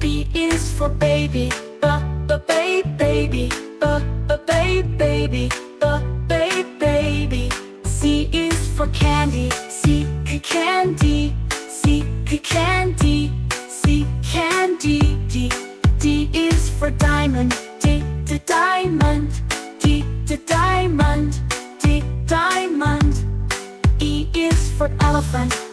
B is for baby, ba ba ba baby, ba ba ba baby, ba ba baby. C is for candy, C c candy, C c candy, C candy. D D is for diamond, D d diamond, D d diamond, D diamond. E is for elephant.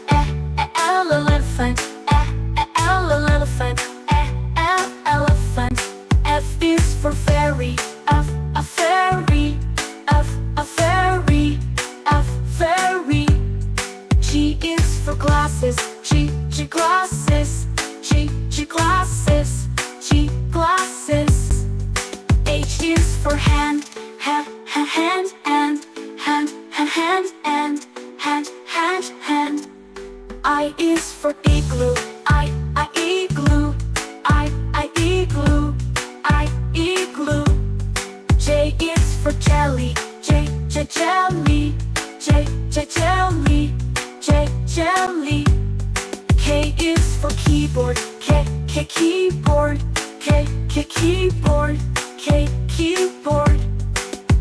Glasses, G G glasses, G glasses. H is for hand, hand, hand, hand, and hand, hand, hand, and hand, hand, hand. I is for igloo, I, I igloo, I, I igloo, I igloo. J is for jelly, J, J jelly, J, J jelly, J jelly. Keyboard, K, K keyboard, K, K keyboard, K keyboard.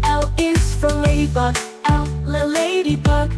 L is for ladybug, L ladybug,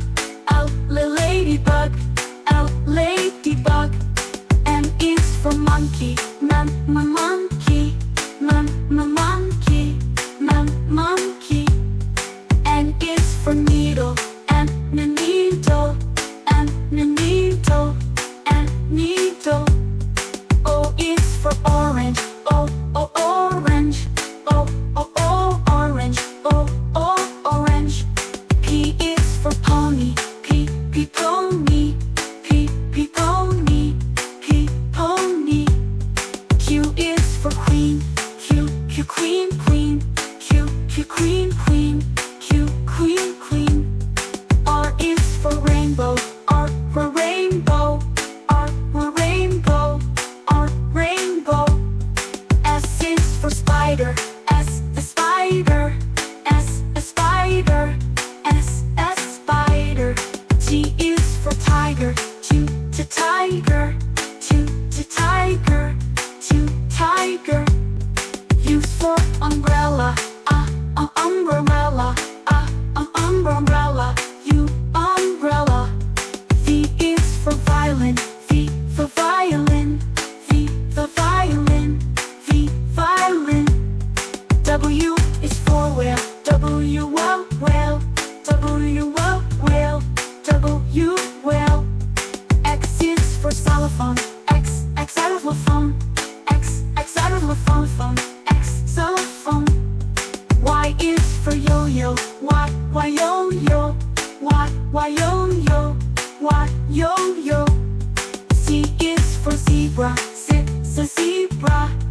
tiger, T to tiger, T tiger. U for umbrella, uh, uh, umbrella, uh, uh, umbrella, U umbrella. V is for violin, V for violin, V for violin, V violin. W Y, yo, yo. C is for zebra, sit, a zebra.